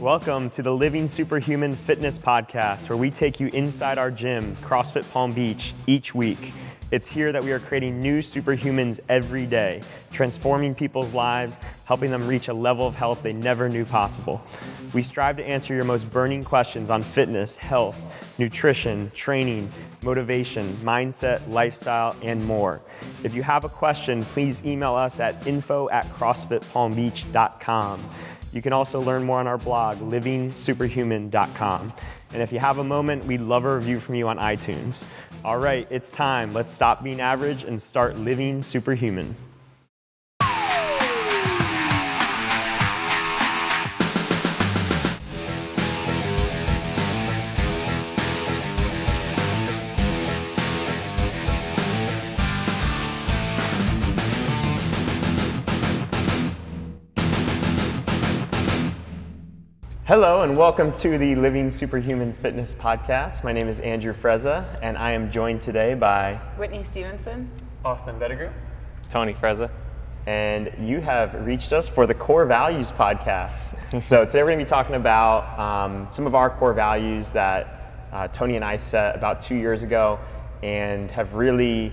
Welcome to the Living Superhuman Fitness Podcast, where we take you inside our gym, CrossFit Palm Beach, each week. It's here that we are creating new superhumans every day, transforming people's lives, helping them reach a level of health they never knew possible. We strive to answer your most burning questions on fitness, health, nutrition, training, motivation, mindset, lifestyle, and more. If you have a question, please email us at info at crossfitpalmbeach.com. You can also learn more on our blog, livingsuperhuman.com. And if you have a moment, we'd love a review from you on iTunes. All right, it's time. Let's stop being average and start living superhuman. Hello, and welcome to the Living Superhuman Fitness Podcast. My name is Andrew Frezza, and I am joined today by Whitney Stevenson. Austin Vettigrew. Tony Frezza. And you have reached us for the Core Values Podcast. so today we're going to be talking about um, some of our core values that uh, Tony and I set about two years ago and have really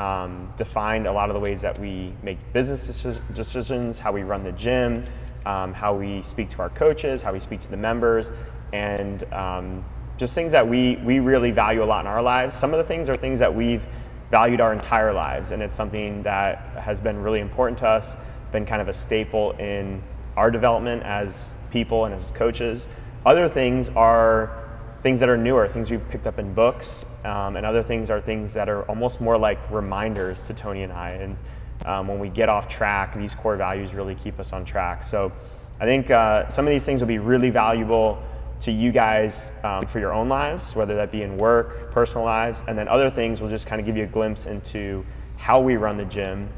um, defined a lot of the ways that we make business decisions, how we run the gym, um, how we speak to our coaches, how we speak to the members, and um, just things that we, we really value a lot in our lives. Some of the things are things that we've valued our entire lives, and it's something that has been really important to us, been kind of a staple in our development as people and as coaches. Other things are things that are newer, things we've picked up in books, um, and other things are things that are almost more like reminders to Tony and I. And um, when we get off track, these core values really keep us on track. So I think uh, some of these things will be really valuable to you guys um, for your own lives, whether that be in work, personal lives, and then other things will just kind of give you a glimpse into how we run the gym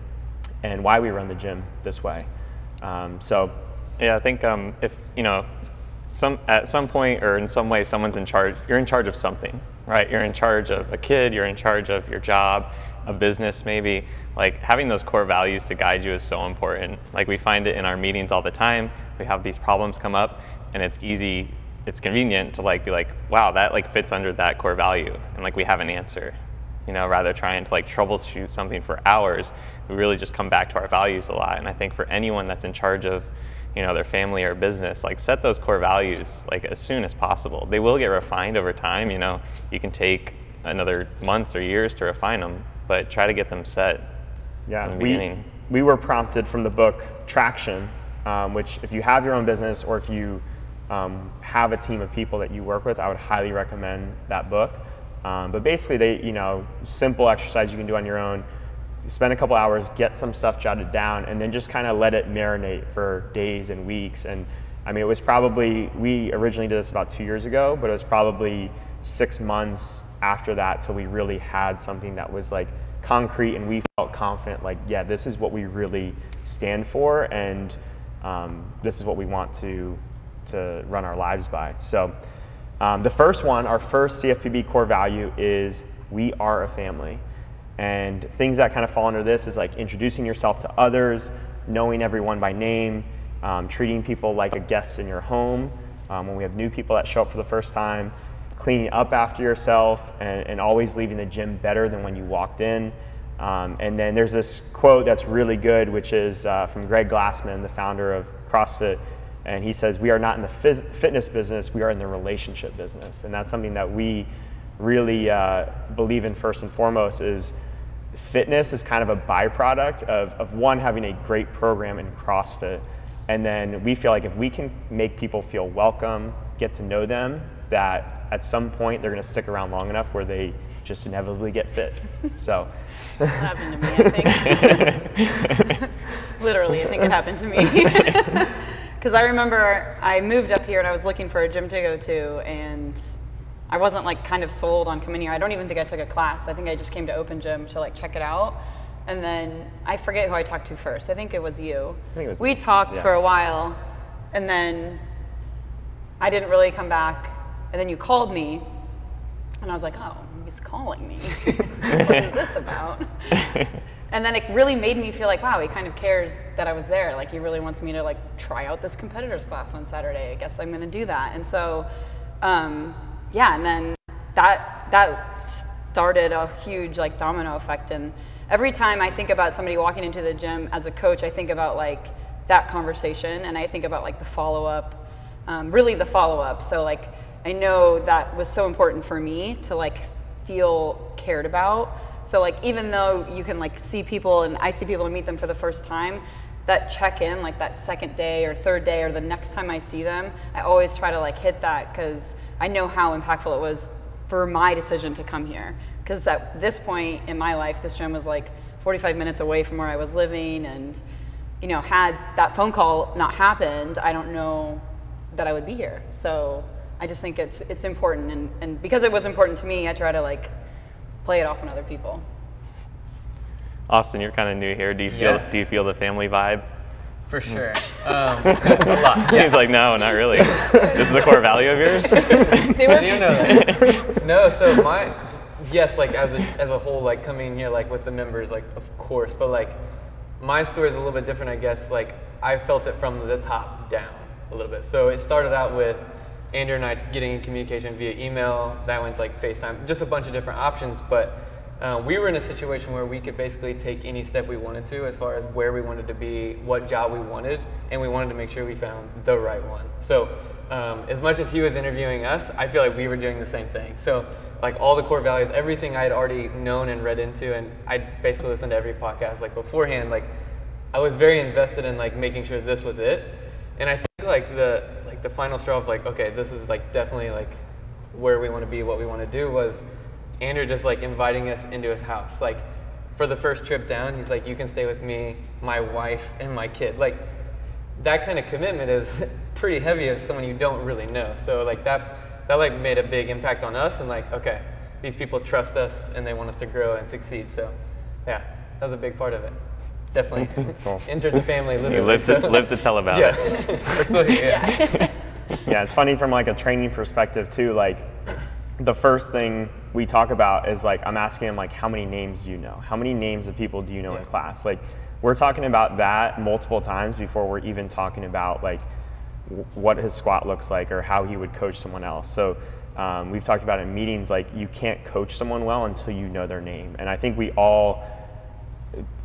and why we run the gym this way. Um, so, yeah, I think um, if you know, some at some point or in some way, someone's in charge. You're in charge of something, right? You're in charge of a kid. You're in charge of your job, a business maybe, like having those core values to guide you is so important. Like we find it in our meetings all the time. We have these problems come up and it's easy, it's convenient to like be like, wow, that like fits under that core value. And like we have an answer. You know, rather trying to like troubleshoot something for hours, we really just come back to our values a lot. And I think for anyone that's in charge of you know their family or business like set those core values like as soon as possible they will get refined over time you know you can take another months or years to refine them but try to get them set yeah, we, we were prompted from the book Traction, um, which if you have your own business or if you um, have a team of people that you work with, I would highly recommend that book. Um, but basically, they, you know, simple exercise you can do on your own. Spend a couple hours, get some stuff jotted down, and then just kind of let it marinate for days and weeks. And I mean, it was probably we originally did this about two years ago, but it was probably six months after that till we really had something that was like concrete and we felt confident like yeah this is what we really stand for and um, this is what we want to to run our lives by. So um, the first one our first cfpb core value is we are a family. And things that kind of fall under this is like introducing yourself to others knowing everyone by name um, treating people like a guest in your home um, when we have new people that show up for the first time cleaning up after yourself and, and always leaving the gym better than when you walked in. Um, and then there's this quote that's really good, which is uh, from Greg Glassman, the founder of CrossFit. And he says, We are not in the phys- fitness business, we are in the relationship business. And that's something that we really uh, believe in first and foremost is fitness is kind of a byproduct of, of one, having a great program in CrossFit. And then we feel like if we can make people feel welcome, get to know them, that at some point they're going to stick around long enough where they just inevitably get fit. So. happened to me, I think. Literally, I think it happened to me. Because I remember I moved up here and I was looking for a gym to go to, and I wasn't like kind of sold on coming here. I don't even think I took a class. I think I just came to Open Gym to like check it out. And then I forget who I talked to first. I think it was you. I think it was we me. talked Yeah. for a while, and then I didn't really come back. And then you called me, and I was like, oh, he's calling me. what is this about? and then it really made me feel like, wow, he kind of cares that I was there. Like he really wants me to like try out this competitors class on Saturday. I guess I'm going to do that. And so, um, yeah, and then that that started a huge like domino effect. And every time I think about somebody walking into the gym as a coach, I think about like that conversation, and I think about like the follow up, um, really the follow up. So like I know that was so important for me to like feel cared about so like even though you can like see people and I see people and meet them for the first time, that check in like that second day or third day or the next time I see them, I always try to like hit that because I know how impactful it was for my decision to come here. Because at this point in my life, this gym was like 45 minutes away from where I was living, and you know, had that phone call not happened, I don't know that I would be here. So I just think it's it's important, and, and because it was important to me, I try to like play it off on other people. Austin, you're kind of new here. Do you feel Yeah. do you feel the family vibe? For sure. Um, a lot. Yeah. He's like, no, not really. this is a core value of yours. They were I didn't know that. no, so my yes, like as a as a whole, like coming in here like with the members, like of course, but like my story is a little bit different, I guess. Like I felt it from the top down a little bit. So it started out with Andrew and I getting in communication via email. That went to like FaceTime, just a bunch of different options, but. Uh, we were in a situation where we could basically take any step we wanted to as far as where we wanted to be, what job we wanted, and we wanted to make sure we found the right one. So, um, as much as he was interviewing us, I feel like we were doing the same thing. So, like all the core values, everything I had already known and read into, and I basically listened to every podcast like beforehand. Like, I was very invested in like making sure this was it, and I think like the the final straw of like okay, this is like definitely like where we want to be, what we want to do was Andrew just like inviting us into his house. Like for the first trip down, he's like, you can stay with me, my wife, and my kid. Like that kind of commitment is pretty heavy as someone you don't really know. So like that that like made a big impact on us and like, okay, these people trust us and they want us to grow and succeed. So yeah, that was a big part of it. Definitely cool. entered the family literally. You live to live to tell about yeah. it. We're still here. Yeah. yeah, it's funny from like a training perspective too. Like the first thing we talk about is like I'm asking him like how many names do you know? How many names of people do you know in class? Like we're talking about that multiple times before we're even talking about like what his squat looks like or how he would coach someone else. So um, we've talked about in meetings like you can't coach someone well until you know their name, and I think we all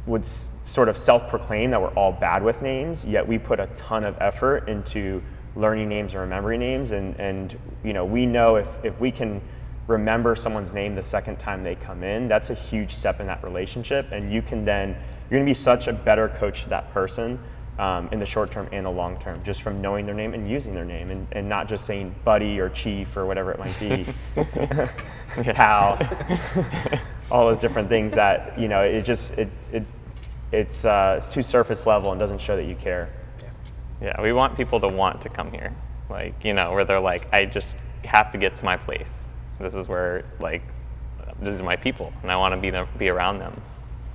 would s- sort of self-proclaim that we're all bad with names, yet we put a ton of effort into learning names and remembering names, and, and you know we know if, if we can remember someone's name the second time they come in, that's a huge step in that relationship, and you can then you're going to be such a better coach to that person um, in the short term and the long term, just from knowing their name and using their name, and, and not just saying buddy or chief or whatever it might be, pal, all those different things that you know it just it, it it's uh, it's too surface level and doesn't show that you care. Yeah, we want people to want to come here. Like, you know, where they're like, I just have to get to my place. This is where, like, this is my people, and I want to be them, be around them.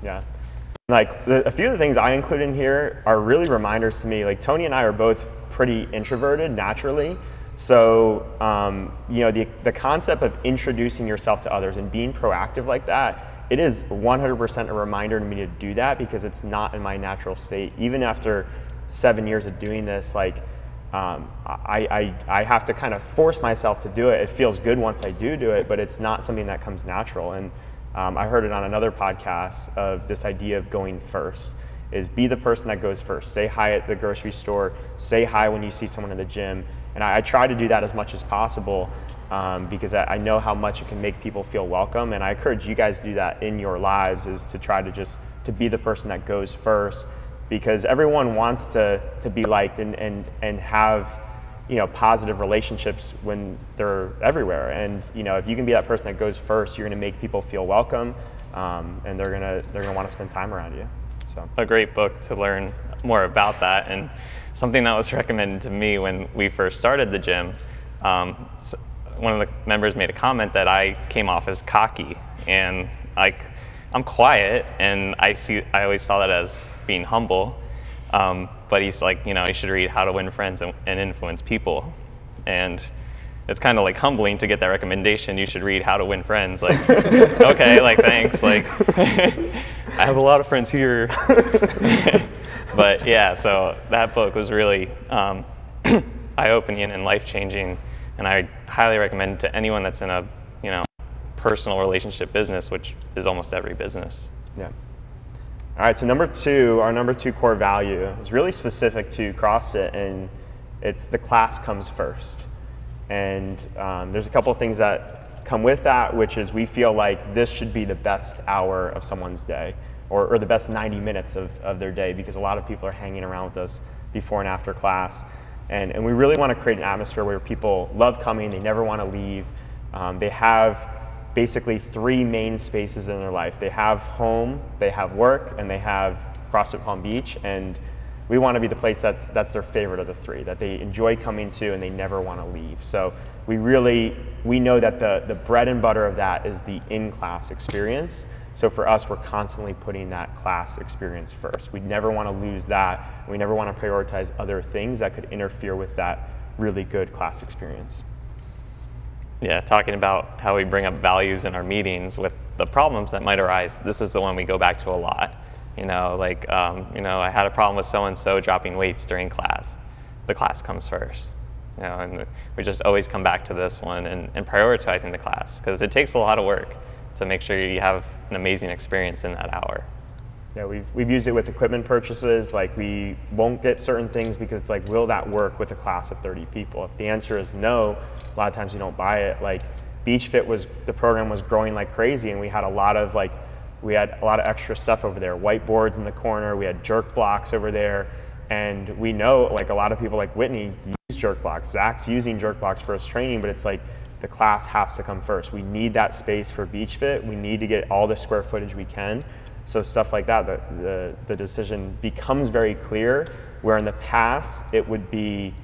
Yeah. Like the, a few of the things I include in here are really reminders to me. Like Tony and I are both pretty introverted naturally. So, um, you know, the, the concept of introducing yourself to others and being proactive like that, it is 100% a reminder to me to do that because it's not in my natural state. Even after seven years of doing this, like, um, I, I, I have to kind of force myself to do it. It feels good once I do do it, but it's not something that comes natural. And um, I heard it on another podcast of this idea of going first is be the person that goes first. Say hi at the grocery store. Say hi when you see someone in the gym. And I, I try to do that as much as possible um, because I, I know how much it can make people feel welcome. And I encourage you guys to do that in your lives is to try to just to be the person that goes first. Because everyone wants to, to be liked and, and, and have you know positive relationships when they're everywhere. And you know if you can be that person that goes first you're going to make people feel welcome um, and they're going to they're going to want to spend time around you. So. A great book to learn more about that. And something that was recommended to me when we first started the gym um, one of the members made a comment that i came off as cocky and like i'm quiet and i see i always saw that as being humble. Um, but he's like you know you should read how to win friends and, and influence people. And it's kind of like humbling to get that recommendation you should read how to win friends. Like okay like thanks like I have a lot of friends here. but yeah, so that book was really um, eye-opening and life-changing, and I highly recommend it to anyone that's in a you know personal relationship business, which is almost every business. Yeah. All right, so number two, our number two core value is really specific to CrossFit, and it's the class comes first. And um, there's a couple of things that come with that, which is we feel like this should be the best hour of someone's day, or, or the best 90 minutes of, of their day, because a lot of people are hanging around with us before and after class. And, and we really want to create an atmosphere where people love coming, they never want to leave. Um, they have basically three main spaces in their life. They have home, they have work, and they have CrossFit Palm Beach. And we want to be the place that's that's their favorite of the three, that they enjoy coming to and they never want to leave. So we really we know that the the bread and butter of that is the in-class experience. So for us, we're constantly putting that class experience first. We never want to lose that. We never want to prioritize other things that could interfere with that really good class experience. Yeah, talking about how we bring up values in our meetings with the problems that might arise. This is the one we go back to a lot. You know, like, um, you know, I had a problem with so and so dropping weights during class. The class comes first. You know, and we just always come back to this one and, and prioritizing the class because it takes a lot of work to make sure you have an amazing experience in that hour. Yeah, we've, we've used it with equipment purchases. Like, we won't get certain things because it's like, will that work with a class of 30 people? If the answer is no, a lot of times you don't buy it. Like, Beach Fit was, the program was growing like crazy, and we had a lot of like, we had a lot of extra stuff over there whiteboards in the corner, we had jerk blocks over there. And we know, like, a lot of people like Whitney use jerk blocks. Zach's using jerk blocks for his training, but it's like, the class has to come first. We need that space for Beach Fit. We need to get all the square footage we can so stuff like that, the, the, the decision becomes very clear, where in the past it would be,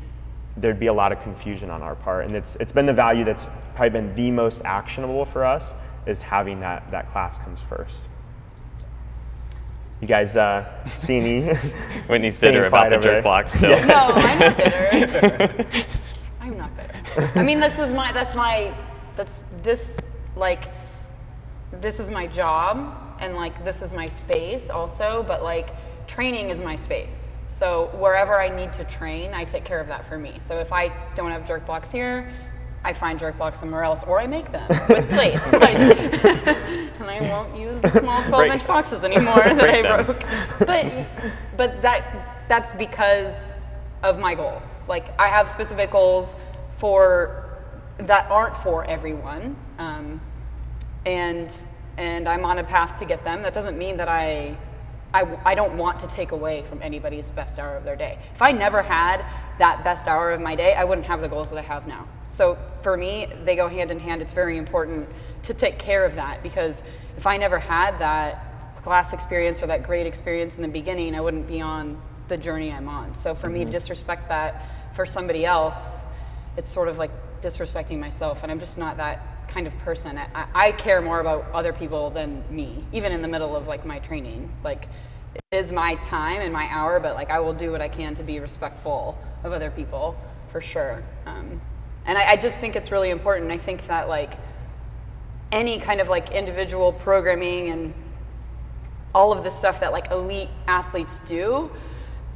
there'd be a lot of confusion on our part. And it's, it's been the value that's probably been the most actionable for us is having that, that class comes first. You guys uh, see any? Whitney's bitter about the jerk blocks still. Yeah. No, I'm not bitter. I'm not bitter. I mean, this is my, that's my, that's this, like, this is my job and like this is my space also, but like training is my space. So wherever I need to train, I take care of that for me. So if I don't have jerk blocks here, I find jerk blocks somewhere else, or I make them with plates. like, and I won't use the small 12 inch boxes anymore that I broke. But but that that's because of my goals. Like I have specific goals for that aren't for everyone, um, and and I'm on a path to get them. That doesn't mean that I, I, I don't want to take away from anybody's best hour of their day. If I never had that best hour of my day, I wouldn't have the goals that I have now. So for me, they go hand in hand. It's very important to take care of that because if I never had that class experience or that great experience in the beginning, I wouldn't be on the journey I'm on. So for mm-hmm. me to mm-hmm. disrespect that for somebody else, it's sort of like disrespecting myself, and I'm just not that kind of person. I, I, care more about other people than me, even in the middle of like my training. Like it is my time and my hour, but like I will do what I can to be respectful of other people for sure. Um, and I, I just think it's really important. I think that like any kind of like individual programming and all of the stuff that like elite athletes do,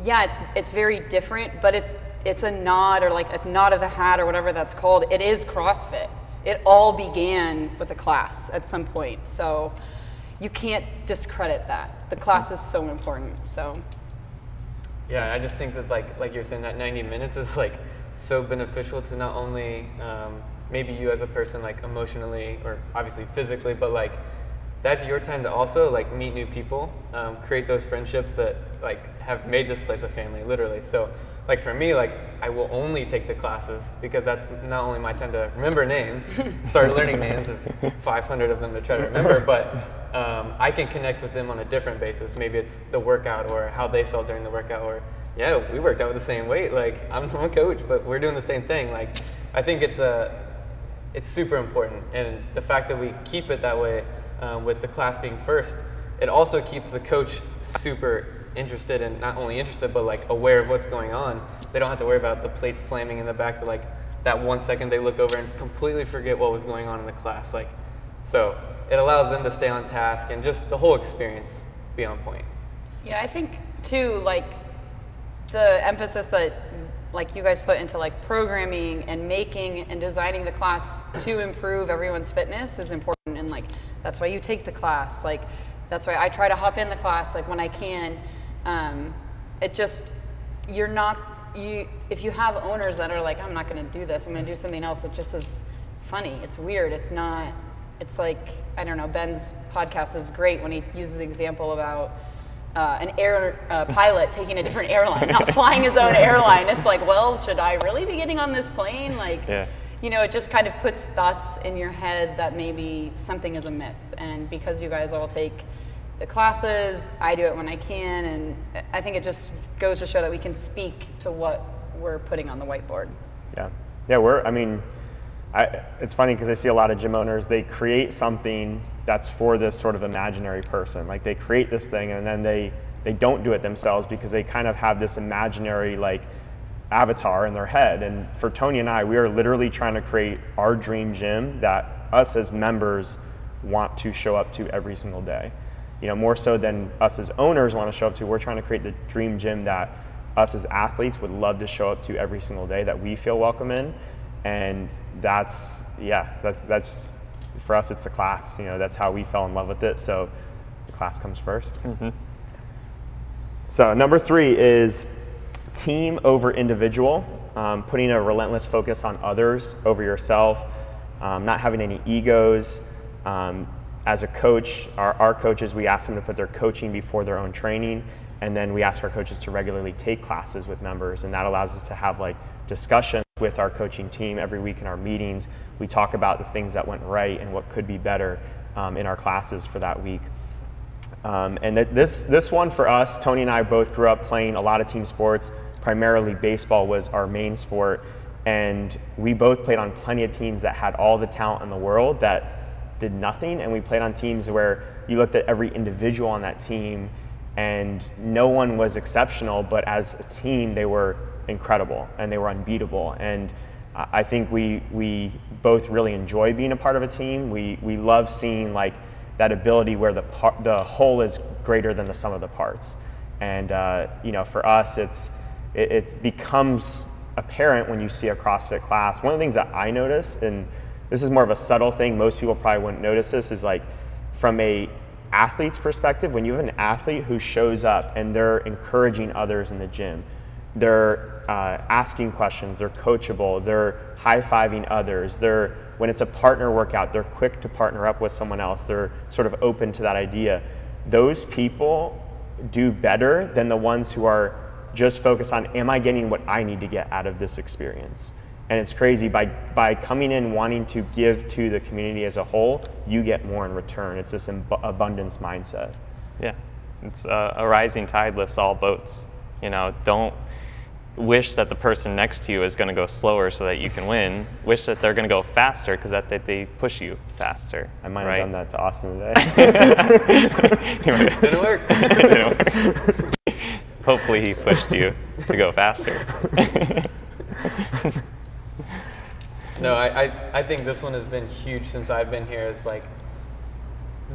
yeah, it's it's very different, but it's it's a nod or like a nod of the hat or whatever that's called. It is CrossFit it all began with a class at some point. So you can't discredit that. The class is so important. So yeah, I just think that like like you're saying that 90 minutes is like so beneficial to not only um, maybe you as a person like emotionally or obviously physically, but like that's your time to also like meet new people, um, create those friendships that like have made this place a family, literally. So like for me, like I will only take the classes because that's not only my time to remember names, start learning names. There's 500 of them to try to remember, but um, I can connect with them on a different basis. Maybe it's the workout or how they felt during the workout, or yeah, we worked out with the same weight. Like I'm a coach, but we're doing the same thing. Like I think it's a it's super important, and the fact that we keep it that way um, with the class being first, it also keeps the coach super interested and not only interested but like aware of what's going on. They don't have to worry about the plates slamming in the back. But like that one second they look over and completely forget what was going on in the class. Like so it allows them to stay on task and just the whole experience be on point. Yeah, I think too, like the emphasis that like you guys put into like programming and making and designing the class to improve everyone's fitness is important and like that's why you take the class like that's why i try to hop in the class like when i can um, it just you're not you if you have owners that are like i'm not going to do this i'm going to do something else it just is funny it's weird it's not it's like i don't know ben's podcast is great when he uses the example about uh, an air uh, pilot taking a different airline, not flying his own airline. It's like, well, should I really be getting on this plane? Like, Yeah. you know, it just kind of puts thoughts in your head that maybe something is amiss. And because you guys all take the classes, I do it when I can, and I think it just goes to show that we can speak to what we're putting on the whiteboard. Yeah, yeah. We're. I mean, I, it's funny because I see a lot of gym owners. They create something that's for this sort of imaginary person. Like they create this thing and then they they don't do it themselves because they kind of have this imaginary like avatar in their head. And for Tony and I, we are literally trying to create our dream gym that us as members want to show up to every single day. You know, more so than us as owners want to show up to. We're trying to create the dream gym that us as athletes would love to show up to every single day that we feel welcome in. And that's yeah, that's that's for us. It's the class. You know, that's how we fell in love with it. So the class comes 1st So number three is team over individual, um, putting a relentless focus on others over yourself, um, not having any egos. Um, as a coach, our, our coaches, we ask them to put their coaching before their own training, and then we ask our coaches to regularly take classes with members, and that allows us to have like discussions with our coaching team every week in our meetings. We talk about the things that went right and what could be better um, in our classes for that week. Um, and th- this this one for us, Tony and I both grew up playing a lot of team sports. Primarily, baseball was our main sport, and we both played on plenty of teams that had all the talent in the world that did nothing. And we played on teams where you looked at every individual on that team, and no one was exceptional, but as a team, they were incredible and they were unbeatable. And I think we we both really enjoy being a part of a team. We we love seeing like that ability where the par- the whole is greater than the sum of the parts. And uh, you know, for us, it's it, it becomes apparent when you see a CrossFit class. One of the things that I notice, and this is more of a subtle thing, most people probably wouldn't notice this, is like from a athlete's perspective, when you have an athlete who shows up and they're encouraging others in the gym, they're uh, asking questions, they're coachable, they're high fiving others, they're when it's a partner workout, they're quick to partner up with someone else, they're sort of open to that idea. Those people do better than the ones who are just focused on, am I getting what I need to get out of this experience? And it's crazy by by coming in wanting to give to the community as a whole, you get more in return. It's this ab- abundance mindset. Yeah, it's uh, a rising tide lifts all boats. You know, don't wish that the person next to you is going to go slower so that you can win. Wish that they're going to go faster because that, that they push you faster. I might right? have done that to Austin today. Didn't work. You know? Hopefully, he pushed you to go faster. No, I, I, I think this one has been huge since I've been here. It's like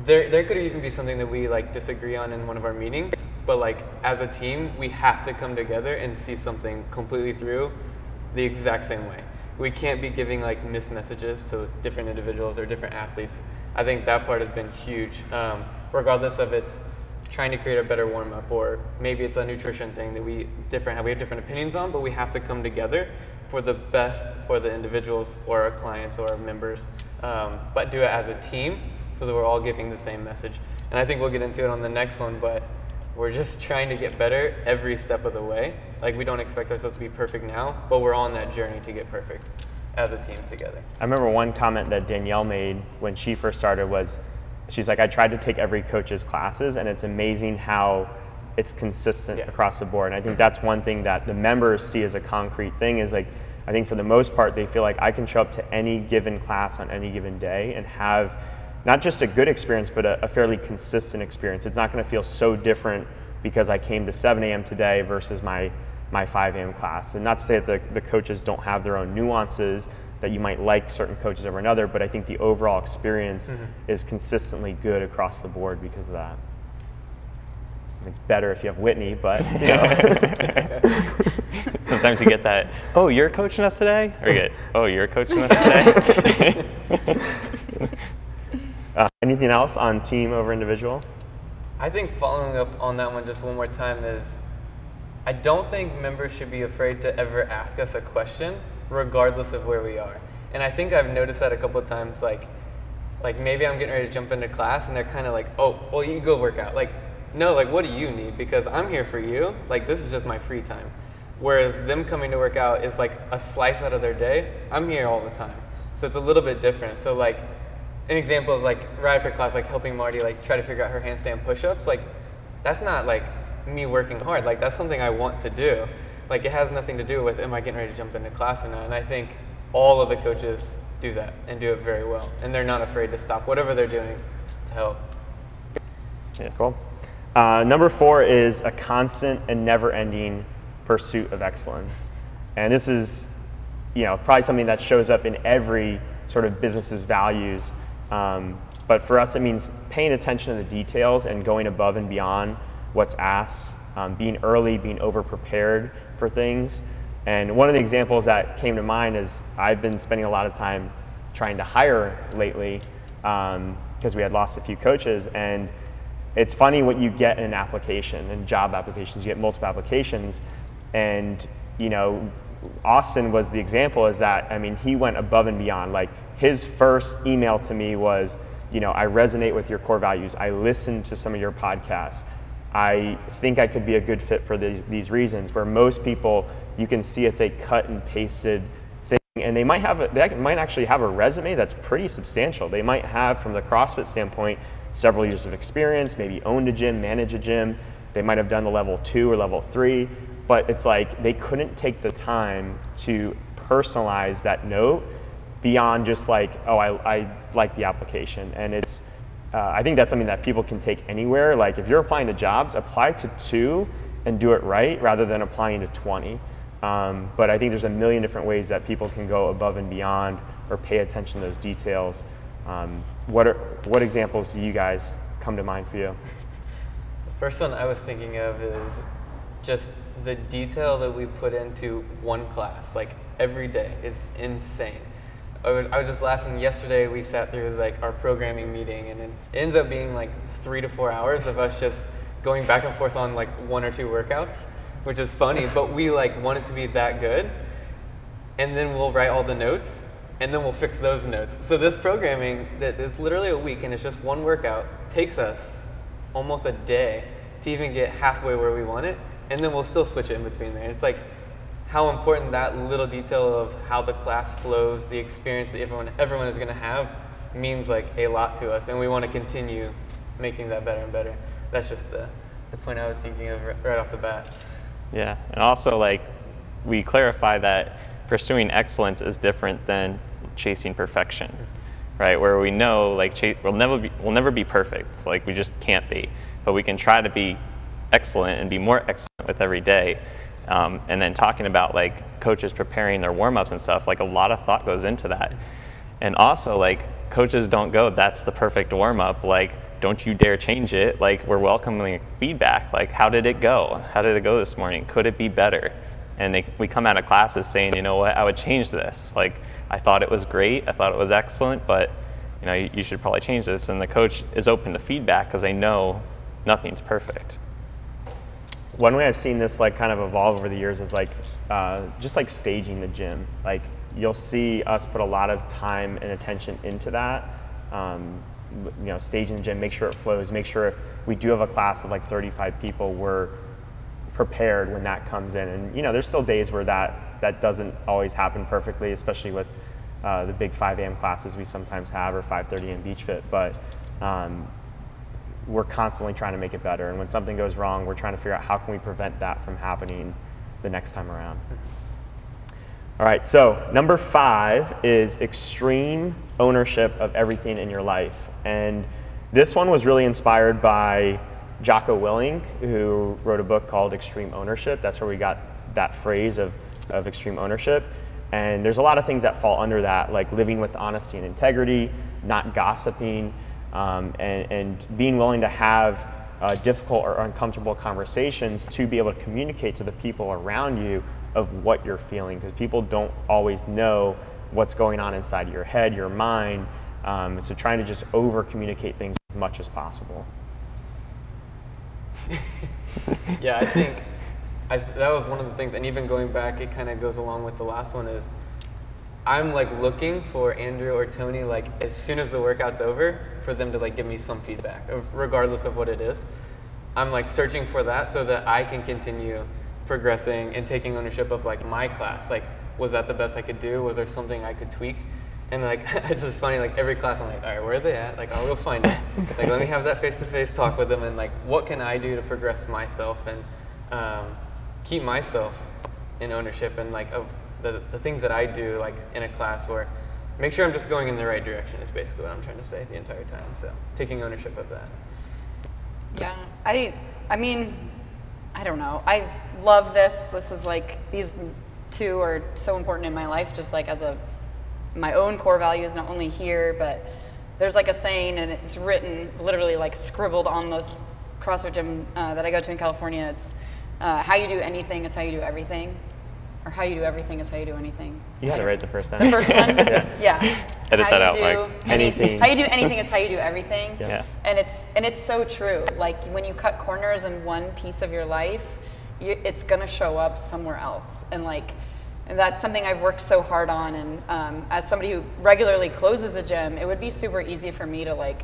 there there could even be something that we like disagree on in one of our meetings, but like as a team, we have to come together and see something completely through the exact same way. We can't be giving like missed messages to different individuals or different athletes. I think that part has been huge, um, regardless of it's trying to create a better warm up or maybe it's a nutrition thing that we different we have different opinions on, but we have to come together for the best for the individuals or our clients or our members, um, but do it as a team so that we're all giving the same message. And I think we'll get into it on the next one, but we're just trying to get better every step of the way. Like we don't expect ourselves to be perfect now, but we're on that journey to get perfect as a team together. I remember one comment that Danielle made when she first started was, she's like, I tried to take every coach's classes, and it's amazing how it's consistent Yeah. across the board. And I think that's one thing that the members see as a concrete thing is like, I think for the most part, they feel like I can show up to any given class on any given day and have not just a good experience, but a, a fairly consistent experience. It's not going to feel so different because I came to 7 a.m. today versus my my 5 a.m. class. And not to say that the, the coaches don't have their own nuances that you might like certain coaches over another, but I think the overall experience mm-hmm. is consistently good across the board because of that. It's better if you have Whitney, but you know. Sometimes you get that, oh, you're coaching us today? Or you get, oh, you're coaching us today? uh, anything else on team over individual? I think following up on that one just one more time is I don't think members should be afraid to ever ask us a question, regardless of where we are. And I think I've noticed that a couple of times, like, like maybe I'm getting ready to jump into class and they're kind of like, oh, well, you go work out. Like, no, like, what do you need? Because I'm here for you. Like, this is just my free time. Whereas them coming to work out is like a slice out of their day. I'm here all the time. So it's a little bit different. So like an example is like right after class, like helping Marty like try to figure out her handstand push-ups. Like that's not like me working hard. Like that's something I want to do. Like it has nothing to do with am I getting ready to jump into class or not. And I think all of the coaches do that and do it very well. And they're not afraid to stop whatever they're doing to help. Yeah, cool. Uh, number four is a constant and never-ending pursuit of excellence. And this is, you know, probably something that shows up in every sort of business's values. Um, but for us, it means paying attention to the details and going above and beyond what's asked, um, being early, being over prepared for things. And one of the examples that came to mind is I've been spending a lot of time trying to hire lately because um, we had lost a few coaches. And it's funny what you get in an application, in job applications. You get multiple applications, and you know, Austin was the example. Is that I mean, he went above and beyond. Like his first email to me was, you know, I resonate with your core values. I listened to some of your podcasts. I think I could be a good fit for these, these reasons. Where most people, you can see it's a cut and pasted thing, and they might have a, they might actually have a resume that's pretty substantial. They might have, from the CrossFit standpoint, several years of experience, maybe owned a gym, manage a gym. They might have done the level two or level three but it's like they couldn't take the time to personalize that note beyond just like, oh, I, I like the application. And it's, uh, I think that's something that people can take anywhere. Like if you're applying to jobs, apply to two and do it right rather than applying to 20. Um, but I think there's a million different ways that people can go above and beyond or pay attention to those details. Um, what, are, what examples do you guys come to mind for you? The first one I was thinking of is just the detail that we put into one class, like every day, is insane. I was, I was just laughing yesterday. We sat through like our programming meeting, and it ends up being like three to four hours of us just going back and forth on like one or two workouts, which is funny. but we like want it to be that good, and then we'll write all the notes, and then we'll fix those notes. So this programming that is literally a week, and it's just one workout, takes us almost a day to even get halfway where we want it and then we'll still switch it in between there. It's like how important that little detail of how the class flows, the experience that everyone everyone is going to have, means like a lot to us, and we want to continue making that better and better. That's just the the point I was thinking of right off the bat. Yeah, and also like we clarify that pursuing excellence is different than chasing perfection, right? Where we know like ch- we'll never be we'll never be perfect, like we just can't be, but we can try to be excellent and be more excellent with every day. Um, and then talking about like coaches preparing their warm ups and stuff, like a lot of thought goes into that. And also, like, coaches don't go, that's the perfect warm up. Like, don't you dare change it. Like, we're welcoming feedback. Like, how did it go? How did it go this morning? Could it be better? And they, we come out of classes saying, you know what, I would change this. Like, I thought it was great, I thought it was excellent, but you know, you, you should probably change this. And the coach is open to feedback because they know nothing's perfect one way I've seen this like kind of evolve over the years is like uh, just like staging the gym. Like you'll see us put a lot of time and attention into that. Um, you know, staging the gym, make sure it flows, make sure if we do have a class of like 35 people, we're prepared when that comes in. And you know, there's still days where that that doesn't always happen perfectly, especially with uh, the big 5 a.m. classes we sometimes have or 5:30 in Beach Fit. But um, we're constantly trying to make it better. And when something goes wrong, we're trying to figure out how can we prevent that from happening the next time around. All right, so number five is extreme ownership of everything in your life. And this one was really inspired by Jocko Willink, who wrote a book called Extreme Ownership. That's where we got that phrase of, of extreme ownership. And there's a lot of things that fall under that, like living with honesty and integrity, not gossiping, um, and, and, being willing to have uh, difficult or uncomfortable conversations to be able to communicate to the people around you of what you're feeling because people don't always know what's going on inside your head, your mind. Um, so trying to just over communicate things as much as possible. yeah, I think I, that was one of the things, and even going back, it kind of goes along with the last one. Is I'm like looking for Andrew or Tony, like as soon as the workout's over, for them to like give me some feedback, regardless of what it is. I'm like searching for that so that I can continue progressing and taking ownership of like my class. Like, was that the best I could do? Was there something I could tweak? And like, it's just funny. Like every class, I'm like, all right, where are they at? Like, I'll go find it. like, let me have that face-to-face talk with them, and like, what can I do to progress myself and um, keep myself in ownership and like of the, the things that I do like in a class where make sure I'm just going in the right direction is basically what I'm trying to say the entire time. So taking ownership of that. Yeah, I I mean, I don't know. I love this. This is like these two are so important in my life, just like as a my own core values, not only here, but there's like a saying, and it's written literally like scribbled on this CrossFit gym uh, that I go to in California. It's uh, how you do anything is how you do everything, or how you do everything is how you do anything. You had it right the first time. The first one, yeah. Edit How that out, Mike. Anything. How you do anything is how you do everything. Yeah. And it's and it's so true. Like when you cut corners in one piece of your life, you, it's gonna show up somewhere else. And like, and that's something I've worked so hard on. And um, as somebody who regularly closes a gym, it would be super easy for me to like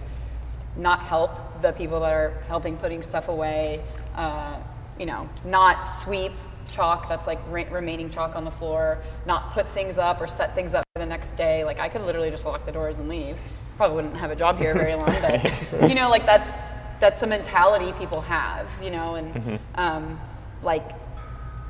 not help the people that are helping putting stuff away. Uh, you know, not sweep chalk that's like re- remaining chalk on the floor, not put things up or set things up for the next day. Like I could literally just lock the doors and leave. Probably wouldn't have a job here very long, but you know, like that's that's the mentality people have. You know, and um, like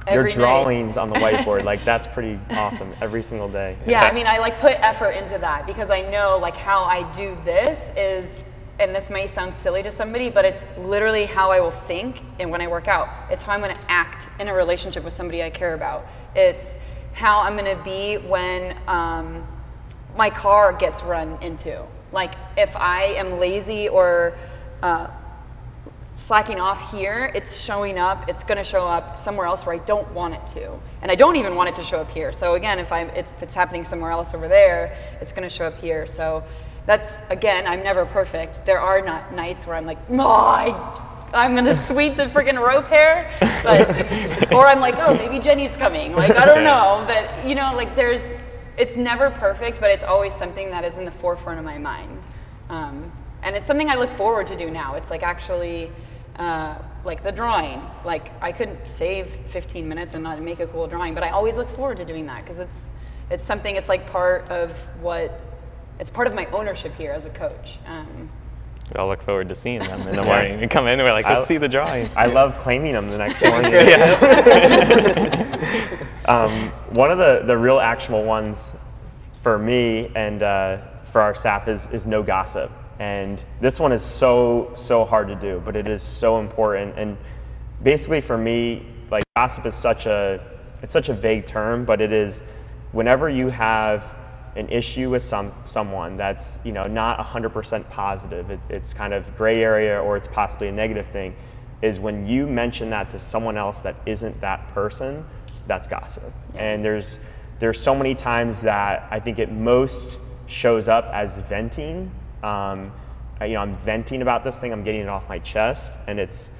Your every night- drawings on the whiteboard, like that's pretty awesome every single day. yeah, I mean, I like put effort into that because I know like how I do this is, and this may sound silly to somebody, but it's literally how I will think and when I work out. It's how I'm going to act in a relationship with somebody I care about. It's how I'm going to be when um, my car gets run into. Like if I am lazy or uh, slacking off here, it's showing up, it's going to show up somewhere else where I don't want it to. And I don't even want it to show up here. So again, if, I'm, if it's happening somewhere else over there, it's going to show up here. So that's, again, I'm never perfect. There are not nights where I'm like, oh, I, I'm going to sweep the freaking rope hair. But, or I'm like, oh, maybe Jenny's coming. Like, I don't know. But, you know, like there's, it's never perfect, but it's always something that is in the forefront of my mind. Um, and it's something I look forward to do now. It's like actually uh, like the drawing. Like I couldn't save 15 minutes and not make a cool drawing, but I always look forward to doing that because it's it's something. It's like part of what it's part of my ownership here as a coach. Um, We all look forward to seeing them in the morning. We come in and we're like, let's I- see the drawing. I love claiming them the next morning. um, one of the, the real actionable ones for me and uh, for our staff is, is no gossip. And this one is so, so hard to do, but it is so important. And basically for me, like gossip is such a, it's such a vague term, but it is whenever you have an issue with some someone that's you know not 100% positive it, it's kind of gray area or it's possibly a negative thing is when you mention that to someone else that isn't that person that's gossip and there's there's so many times that i think it most shows up as venting um, I- you know i'm venting about this thing. I'm getting it off my chest and it's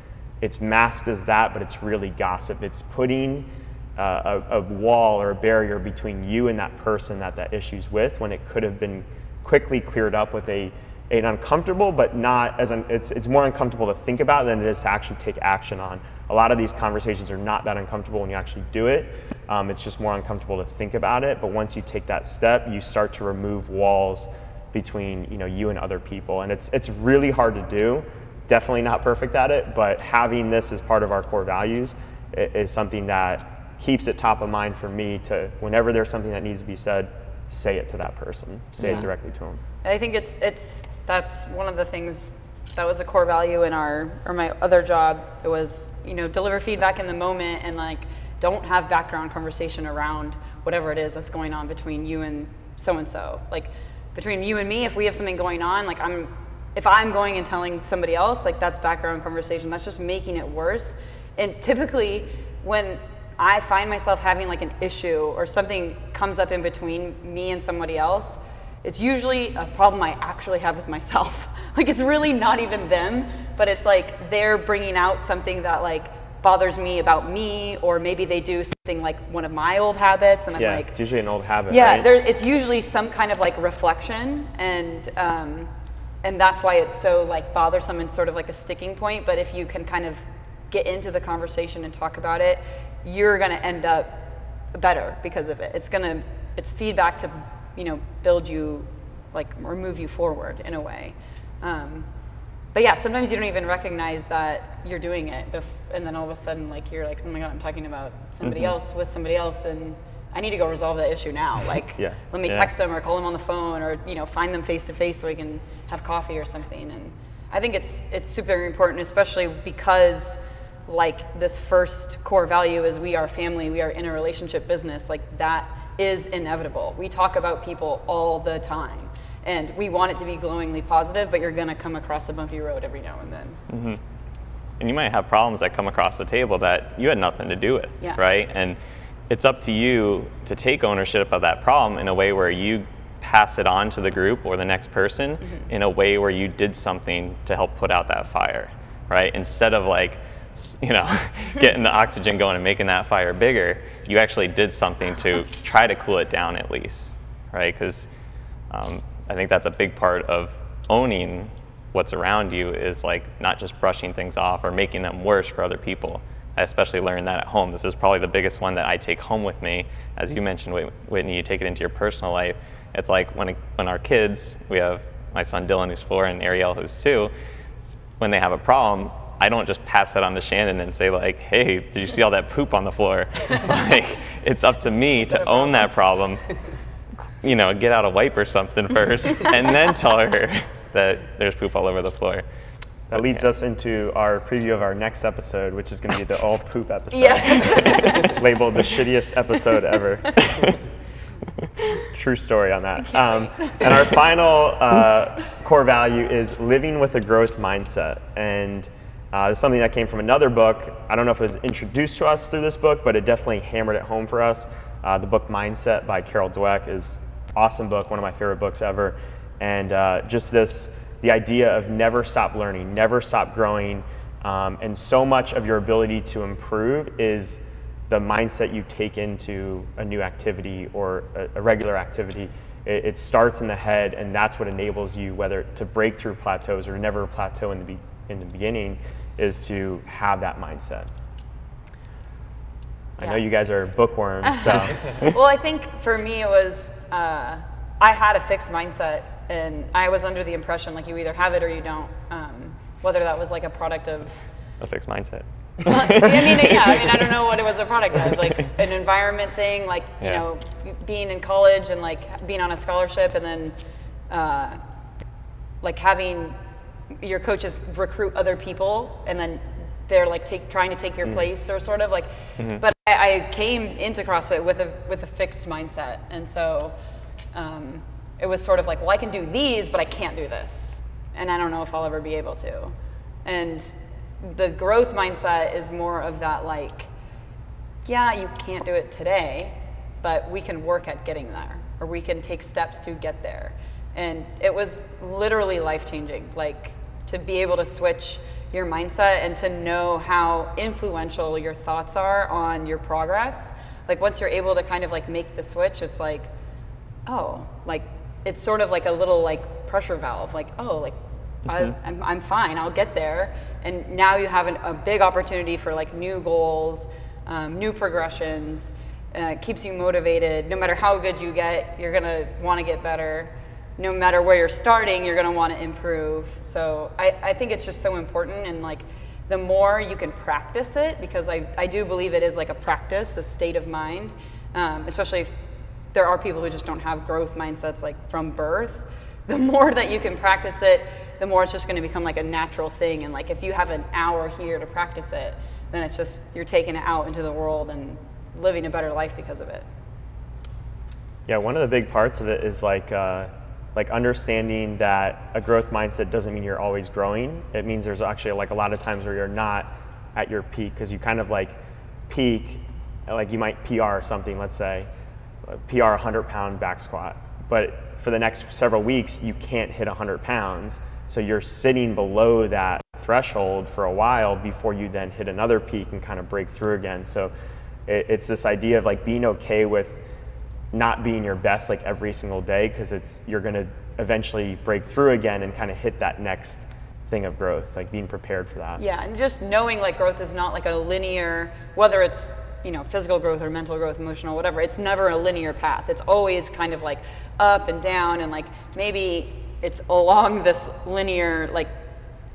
it's masked as that but it's really gossip. It's putting uh, a, a wall or a barrier between you and that person that that issue's with when it could have been quickly cleared up with a an uncomfortable but not as an, it's, it's more uncomfortable to think about than it is to actually take action on. A lot of these conversations are not that uncomfortable when you actually do it. Um, it's just more uncomfortable to think about it. But once you take that step you start to remove walls between you know you and other people and it's it's really hard to do definitely not perfect at it but having this as part of our core values is something that keeps it top of mind for me to whenever there's something that needs to be said say it to that person say Yeah. it directly to them I think it's it's that's one of the things that was a core value in our or my other job. It was you know deliver feedback in the moment and like don't have background conversation around whatever it is that's going on between you and so and so. Like between you and me, if we have something going on, like I'm if I'm going and telling somebody else, like that's background conversation, that's just making it worse. And typically, when I find myself having like an issue or something comes up in between me and somebody else, it's usually a problem I actually have with myself. like it's really not even them, but it's like they're bringing out something that like bothers me about me, or maybe they do something like one of my old habits, and I'm Yeah, like, it's usually an old habit. yeah, right? there, it's usually some kind of like reflection, and um, and that's why it's so like bothersome and sort of like a sticking point. But if you can kind of get into the conversation and talk about it, you're gonna end up better because of it. It's gonna it's feedback to you know build you like or move you forward in a way. Um, but yeah, sometimes you don't even recognize that you're doing it, bef- and then all of a sudden, like you're like, oh my god, I'm talking about somebody Mm-hmm. else with somebody else, and I need to go resolve that issue now. Like, Yeah. let me Yeah. text them or call them on the phone, or you know, find them face to face so we can have coffee or something. And I think it's it's super important, especially because like this first core value is we are family, we are in a relationship business. Like that is inevitable. We talk about people all the time. And we want it to be glowingly positive, but you're gonna come across a bumpy road every now and then. Mm-hmm. and you might have problems that come across the table that you had nothing to do with, Yeah. right? And it's up to you to take ownership of that problem in a way where you pass it on to the group or the next person in a way where you did something to help put out that fire, right? Instead of like, you know, getting the oxygen going and making that fire bigger, you actually did something to try to cool it down at least, right? Because um, I think that's a big part of owning what's around you is like not just brushing things off or making them worse for other people. I especially learned that at home. This is probably the biggest one that I take home with me. As you mentioned, Whitney, you take it into your personal life. It's like when, when our kids, we have my son Dylan who's four and Ariel who's two, when they have a problem, I don't just pass that on to Shannon and say like, "Hey, did you see all that poop on the floor?" like, it's up to me to own that problem. You know, get out a wipe or something first, and then tell her that there's poop all over the floor. That leads us into our preview of our next episode, which is going to be the all poop episode, Yeah. labeled the shittiest episode ever. True story on that. Um, and our final uh, core value is living with a growth mindset. And uh, it's something that came from another book. I don't know if it was introduced to us through this book, but it definitely hammered it home for us. Uh, the book Mindset by Carol Dweck is awesome book, one of my favorite books ever. And uh, just this, the idea of never stop learning, never stop growing, um, and so much of your ability to improve is the mindset you take into a new activity or a, a regular activity. It, it starts in the head, and that's what enables you whether to break through plateaus or never plateau in the be, in the beginning, is to have that mindset. I know you guys are bookworms, so well, I think for me it was uh, I had a fixed mindset, and I was under the impression like you either have it or you don't. Um, whether that was like a product of, A fixed mindset. well, I mean, yeah, I mean, I don't know what it was a product of, like an environment thing, like you know, being in college and like being on a scholarship, and then uh, like having your coaches recruit other people, and then they're like take, trying to take your place, or sort of like. But I, I came into CrossFit with a with a fixed mindset, and so um, it was sort of like, well, I can do these, but I can't do this, and I don't know if I'll ever be able to. And the growth mindset is more of that like, yeah, you can't do it today, but we can work at getting there, or we can take steps to get there. And it was literally life changing, like to be able to switch your mindset and to know how influential your thoughts are on your progress. Like once you're able to kind of like make the switch, it's like, oh, like it's sort of like a little like pressure valve, like, oh, like I, I'm, I'm fine, I'll get there. And now you have an, a big opportunity for like new goals, um, new progressions. Uh, keeps you motivated. No matter how good you get, you're gonna want to get better. No matter where you're starting, you're gonna want to improve. So I, I think it's just so important. And like the more you can practice it, because I, I do believe it is like a practice, a state of mind, um, especially if there are people who just don't have growth mindsets like from birth the more that you can practice it the more it's just going to become like a natural thing and like if you have an hour here to practice it then it's just you're taking it out into the world and living a better life because of it Yeah, one of the big parts of it is like uh, like understanding that a growth mindset doesn't mean you're always growing. It means there's actually like a lot of times where you're not at your peak because you kind of like peak, like you might PR something, let's say, PR 100 pound back squat, but for the next several weeks you can't hit 100 pounds. So you're sitting below that threshold for a while before you then hit another peak and kind of break through again. So it, it's this idea of like being okay with not being your best like every single day because it's you're going to eventually break through again and kind of hit that next thing of growth like being prepared for that Yeah, and just knowing like growth is not like a linear, whether it's you know physical growth or mental growth, emotional, whatever. It's never a linear path. It's always kind of like up and down, and like maybe it's along this linear like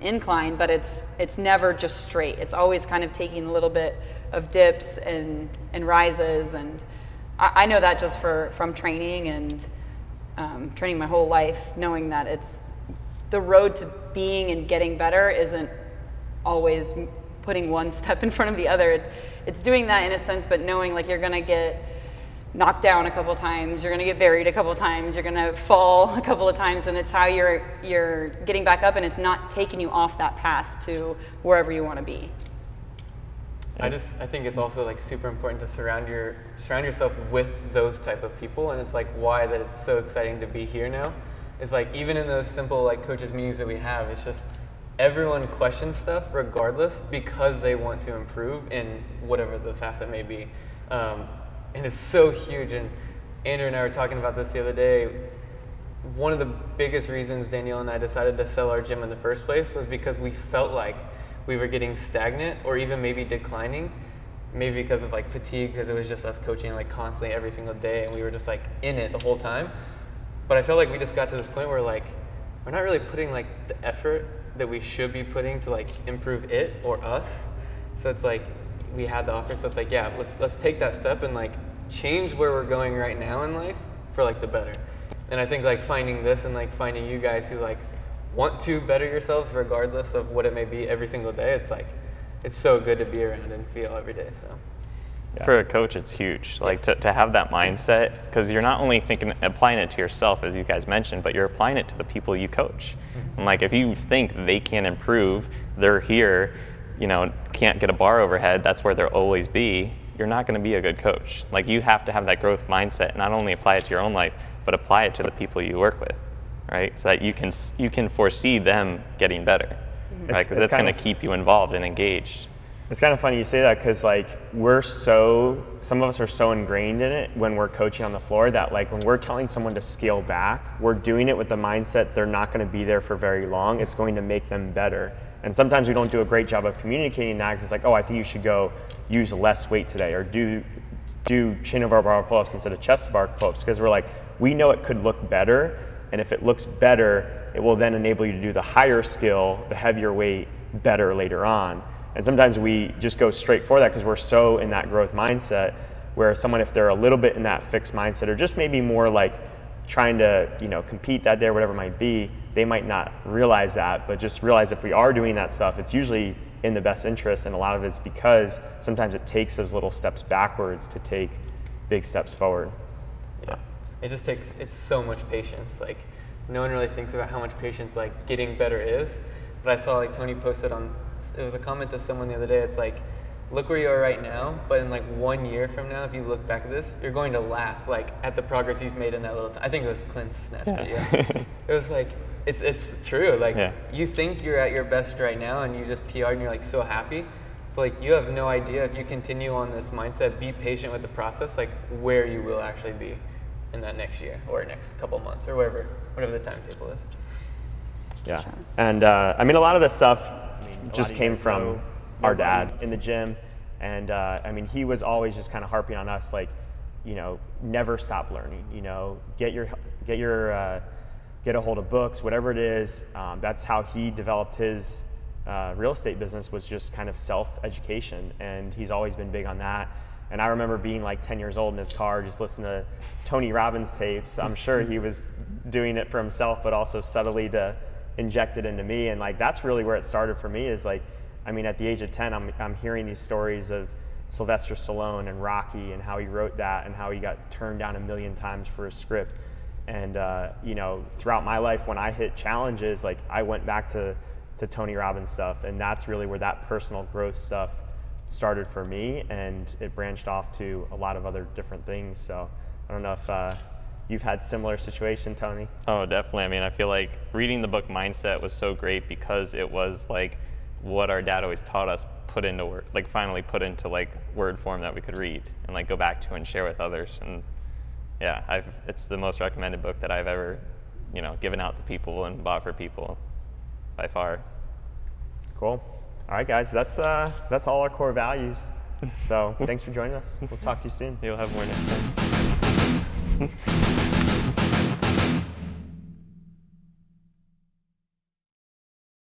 incline, but it's it's never just straight. It's always kind of taking a little bit of dips and and rises, and I, I know that just for from training and um, training my whole life, knowing that it's the road to being and getting better isn't always putting one step in front of the other. It, it's doing that in a sense, but knowing like you're gonna get knocked down a couple times, you're gonna get buried a couple times, you're gonna fall a couple of times, and it's how you're you're getting back up, and it's not taking you off that path to wherever you want to be. I just I think it's also like super important to surround your surround yourself with those type of people, and it's like why that it's so exciting to be here now. Is like even in those simple like coaches meetings that we have, it's just everyone questions stuff regardless because they want to improve in whatever the facet may be, um, and it's so huge. And Andrew and I were talking about this the other day. One of the biggest reasons Danielle and I decided to sell our gym in the first place was because we felt like we were getting stagnant or even maybe declining maybe because of like fatigue because it was just us coaching like constantly every single day and we were just like in it the whole time. But i felt like we just got to this point where like we're not really putting like the effort that we should be putting to like improve it or us. So it's like we had the offer so it's like yeah let's let's take that step and like change where we're going right now in life for like the better. And i think like finding this and like finding you guys who like want to better yourselves regardless of what it may be every single day it's like it's so good to be around and feel every day so Yeah. For a coach, it's huge. Like to, to have that mindset, because you're not only thinking applying it to yourself, as you guys mentioned, but you're applying it to the people you coach. Mm-hmm. And like if you think they can improve, they're here, you know, can't get a bar overhead, that's where they'll always be. You're not going to be a good coach. Like you have to have that growth mindset, not only apply it to your own life, but apply it to the people you work with, right? So that you can you can foresee them getting better, mm-hmm. right? Because that's going to keep you involved and engaged. It's kind of funny you say that because like we're so some of us are so ingrained in it when we're coaching on the floor that like when we're telling someone to scale back, we're doing it with the mindset they're not going to be there for very long. It's going to make them better. And sometimes we don't do a great job of communicating that because it's like, oh, I think you should go use less weight today or do do chin over bar pull-ups instead of chest bar pull-ups because we're like we know it could look better and if it looks better it will then enable you to do the higher skill the heavier weight better later on. And sometimes we just go straight for that because we're so in that growth mindset where someone if they're a little bit in that fixed mindset or just maybe more like trying to you know compete that day or whatever it might be they might not realize that. But just realize if we are doing that stuff it's usually in the best interest and a lot of it's because sometimes it takes those little steps backwards to take big steps forward. Yeah. It just takes it's so much patience. Like no one really thinks about how much patience like getting better is. But I saw like Tony posted on it was a comment to someone the other day. It's like look where you are right now, but in like one year from now, if you look back at this, you're going to laugh like at the progress you've made in that little time. I think it was Clint's snatch Yeah. video. it was like it's it's true. Like Yeah. you think you're at your best right now, and you just PR and you're like so happy. But like you have no idea if you continue on this mindset, be patient with the process, like where you will actually be in that next year or next couple months or whatever, whatever the timetable is. Yeah. And uh, I mean, a lot of this stuff lot just came from know our dad in the gym. And uh, I mean, he was always just kind of harping on us, like, you know, never stop learning. You know, get your get your uh, get a hold of books, whatever it is. Um, that's how he developed his uh, real estate business was just kind of self education, and he's always been big on that. And I remember being like 10 years old in his car, just listening to Tony Robbins tapes. I'm sure he was doing it for himself, but also subtly to inject it into me. And like that's really where it started for me. Is like, I mean, at the age of 10, I'm I'm hearing these stories of Sylvester Stallone and Rocky and how he wrote that and how he got turned down a million times for a script. And uh, you know, throughout my life, when I hit challenges, like I went back to to Tony Robbins stuff, and that's really where that personal growth stuff started for me, and it branched off to a lot of other different things. So I don't know if uh, you've had similar situation, Tony. Oh, definitely. I mean, I feel like reading the book Mindset was so great because it was like what our dad always taught us put into word, like finally put into like word form that we could read and like go back to and share with others. And yeah, I've it's the most recommended book that I've ever, you know, given out to people and bought for people by far. Cool. All right, guys, that's uh, that's all our core values. So thanks for joining us. We'll talk to you soon. You'll have more next time.